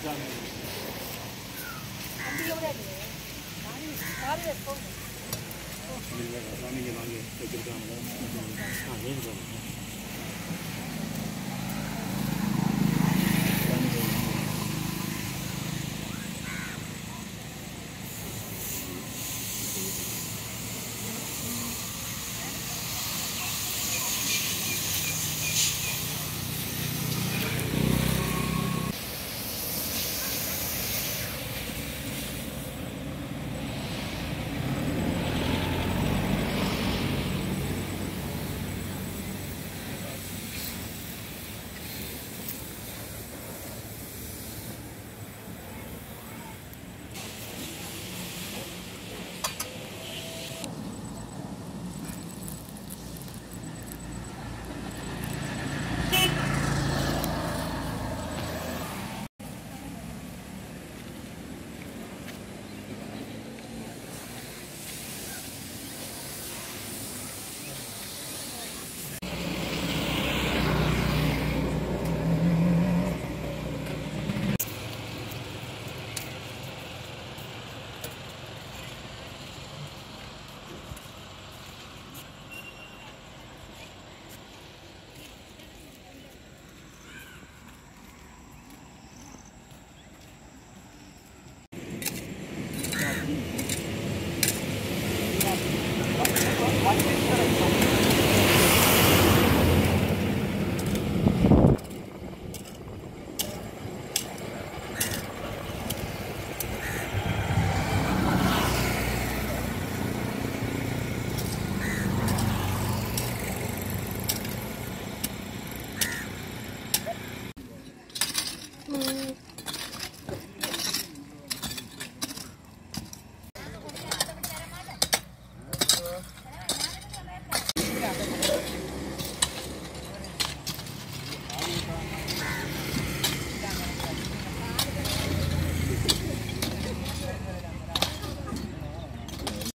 이 다음에. 안들려 그래야 돼. 나는 말을 했어. 내가 나는 게 나는 게 어떻게 하는 거야? 아, 예, 얘는 거야. Thank you.